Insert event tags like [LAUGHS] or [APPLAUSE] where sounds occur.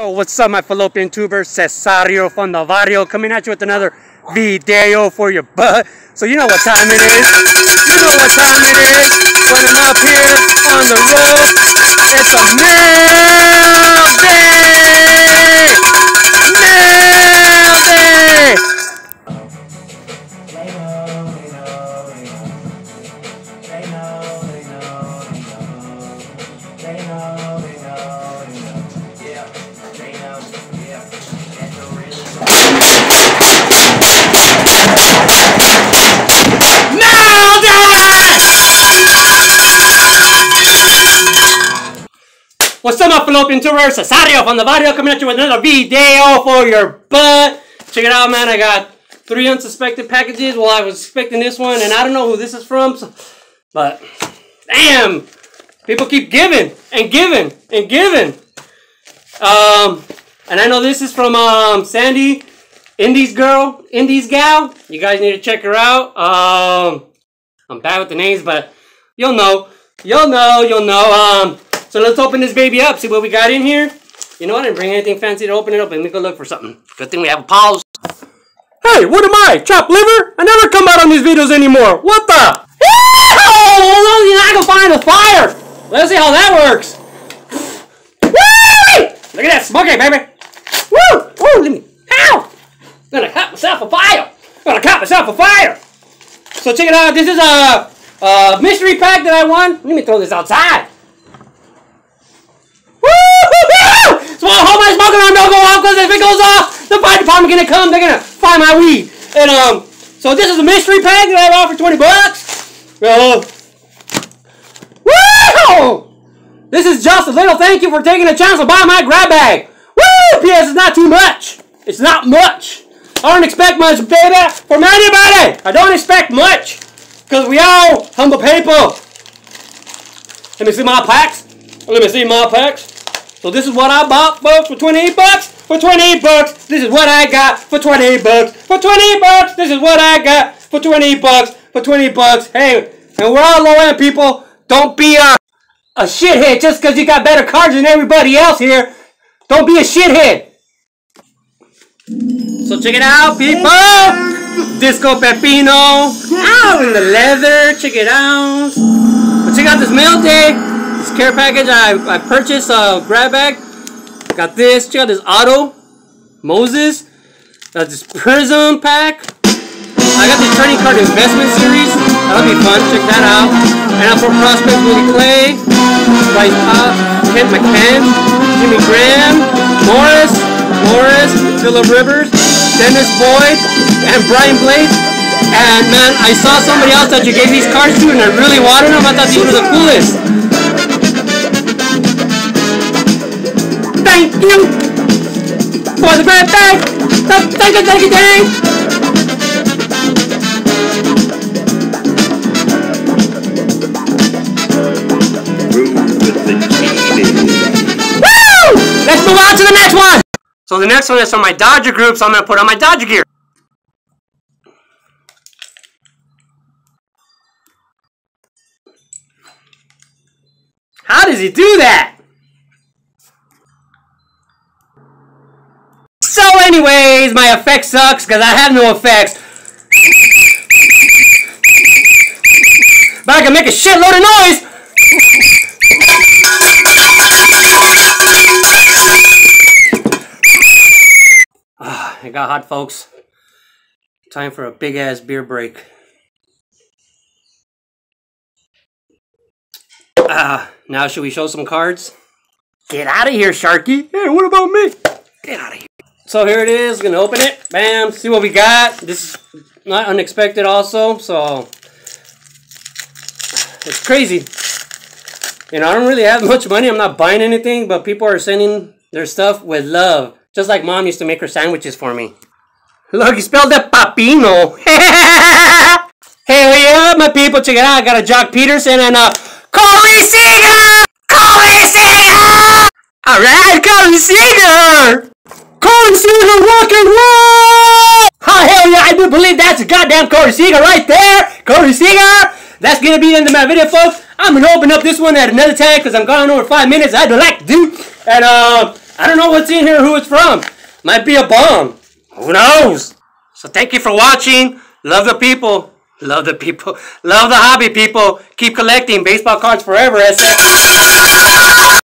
Oh, what's up, my fallopian tuber? Cesario from the coming at you with another video for your butt. So you know what time it is. You know what time it is. When I'm up here on the road, it's a mail What's up, my fallopian tubers? Cesario from the Barrio coming at you with another video for your butt. Check it out, man. I got three unsuspected packages. Well, I was expecting this one, and I don't know who this is from, so, but damn, people keep giving and giving and giving. Um, and I know this is from um Sandy, Indies girl, Indies gal. You guys need to check her out. Um, I'm bad with the names, but you'll know, you'll know, you'll know. Um, so let's open this baby up. See what we got in here. You know what? I didn't bring anything fancy to open it up. Let me go look for something. Good thing we have a pause. Hey, what am I? Chopped liver? I never come out on these videos anymore. What the? Oh, you're not gonna find the fire. Let's see how that works. Woo! Look at that smoky, baby. Woo! Woo! Let me. Ow! I'm gonna cut myself a fire. I'm gonna cut myself a fire. So check it out. This is a, a mystery pack that I won. Let me throw this outside. Woo! So I hope my smoke alarm don't go off because if it goes off, the fire department gonna come. They're gonna find my weed. And um, so this is a mystery pack that I bought for twenty bucks. Uh, woo! This is just a little thank you for taking a chance to buy my grab bag. Woo! P.S. It's not too much. It's not much. I don't expect much, baby, from anybody. I don't expect much. Because we all humble people. Let me see my packs. Let me see my packs. So this is what I bought, folks, for 28 bucks. For 28 bucks, this is what I got for 28 bucks. For 28 bucks, this is what I got for 28 bucks. For 20 bucks. Hey, and we're all low end people. Don't be a, a shithead just because you got better cards than everybody else here. Don't be a shithead. So check it out, people. Disco Pepino. Out in the leather. Check it out. But check out this mail day. Eh? Care package. I, I purchased a grab bag. Got this. Check out this Auto. Moses. Got this Prism pack. I got the trading card investment series. That'll be fun. Check that out. And I'm from Prospect Willie Clay. Bryce Paup. Uh, Kent McCann. Jimmy Graham. Morris. Morris. Philip Rivers. Dennis Boyd. And Brian Blades. And man, I saw somebody else that you gave these cards to and I really wanted them. I thought these were the coolest. Thank you for the bag. Thank you, thank you, thank you. Let's move on to the next one. So the next one is from my Dodger group, so I'm gonna put on my Dodger gear. How does he do that? So anyways, my effect sucks because I have no effects. But I can make a shitload of noise. Ah, it got hot, folks. Time for a big ass beer break. Ah, now should we show some cards? Get out of here, Sharky. Hey, what about me? Get out of here. So here it is. Gonna open it. Bam. See what we got. This is not unexpected, also. So it's crazy. You know, I don't really have [LAUGHS] much money. I'm not buying anything, but people are sending their stuff with love. Just like mom used to make her sandwiches for me. Look, he spelled it Papino. [LAUGHS] Hell yeah, my people. Check it out. I got a Joc Pederson and a Corey Seager! Corey Seager! Alright, Corey Seager! Corey Seager rock and roll! Oh, hell yeah, I do believe that's a goddamn Corey Seager right there! Corey Seager! That's gonna be the end of my video, folks. I'm gonna open up this one at another time because I'm gone over five minutes. I'd like to do. And, uh, I don't know what's in here, who it's from. Might be a bomb. Who knows? So thank you for watching. Love the people. Love the people. Love the hobby, people. Keep collecting baseball cards forever, SF. [LAUGHS]